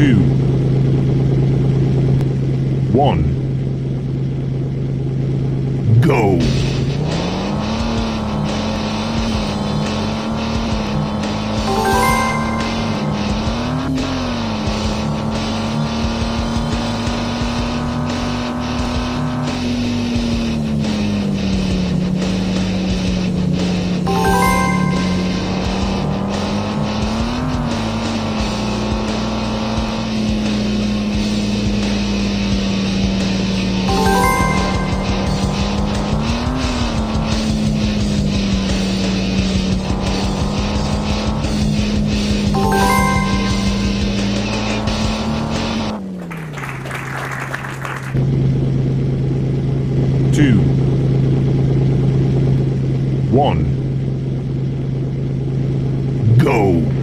two, one, go. One, go.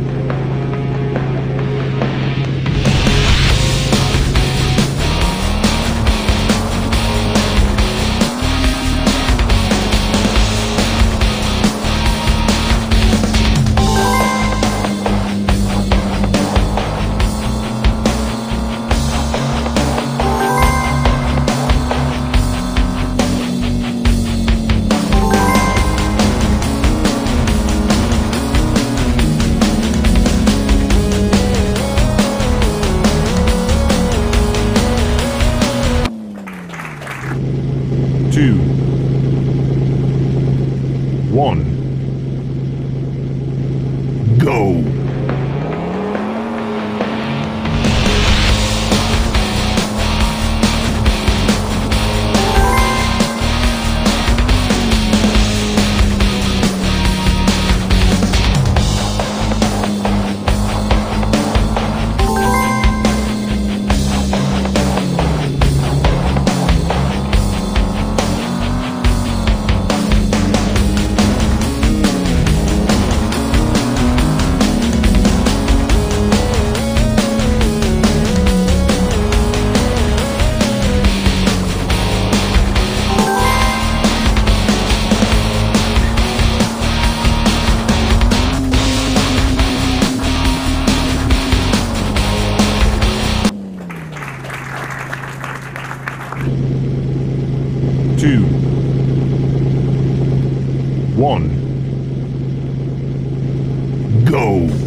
Two, one, go. two, one, go.